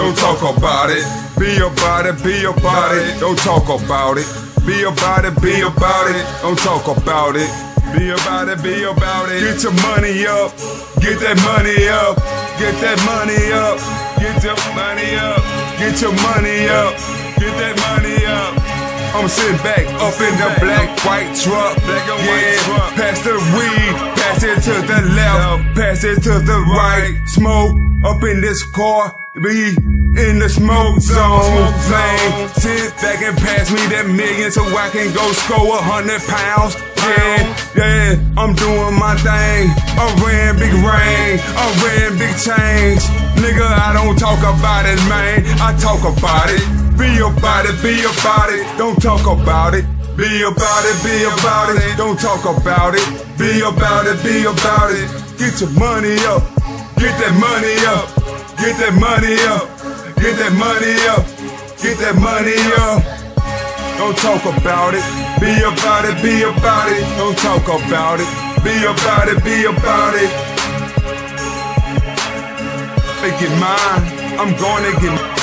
don't talk about it. Be about it, be about it, don't talk about it. Be about it, be about it, don't talk about it. Be about it, be about it. Get your money up, get that money up, get that money up, get your money up, get your money up, get that money up. I'm sitting back up in the black white truck. Black and white truck. pass the weed, pass it to the left, pass it to the right. Smoke up in this car, be in the smoke zone. Zone. sit back and pass me that million so I can go score a hundred pounds. Yeah, yeah, I'm doing my thing. I ran big rain, I ran big change. Nigga, I don't talk about it, man. I talk about it. Be about it, be about it. Don't talk about it. Be about it, be about it. Don't talk about it. Be about it, be about it. Get your money up. Get that money up. Get that money up. Get that money up. Get that money up. Don't talk about it. Be about it, be about it. Don't talk about it. Be about it, be about it. Make it mine. I'm gonna get